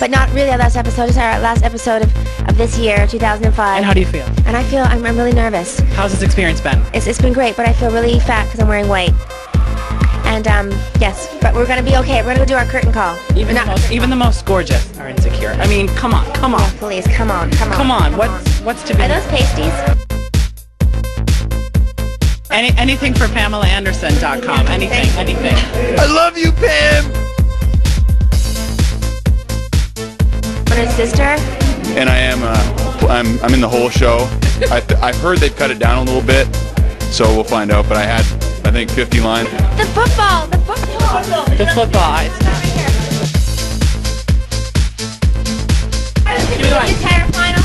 but not really our last episode. It's our last episode of, of this year, 2005. And how do you feel? And I feel I'm, I'm really nervous. How's this experience been? It's, it's been great, but I feel really fat because I'm wearing white. And um, yes, but we're gonna be okay. We're gonna go do our curtain call. Even the most, even the most gorgeous are insecure. I mean, come on, come on, Please, come on, come on. come on. come What's what's to be? Are those pasties? Any, anything for PamelaAnderson.com. Anything, anything. I love you, Pam. Sister? And I am. Uh, I'm. I'm in the whole show. I th- I've heard they've cut it down a little bit, so we'll find out. But I had, I think, 50 lines. The football! The football! The football. It's Entire final?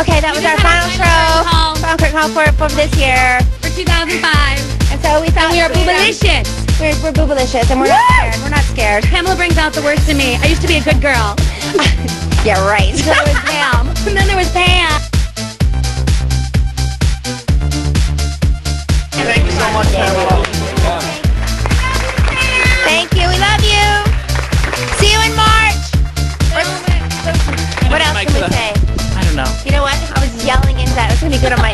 Okay, that was our final our show. final call. Final curtain call for, for this year. for 2005. And so we thought We are we'd, boobalicious. We're, we're boobalicious, and we're not scared. We're not scared. Pamela brings out the worst in me. I used to be a good girl. Yeah, right. So there was Pam. And then there was Pam. Thank you so much, Pamela. Thank you. We love you. See you in March. What else can we say? I don't know. You know what? I was yelling into that. It's going to be good on my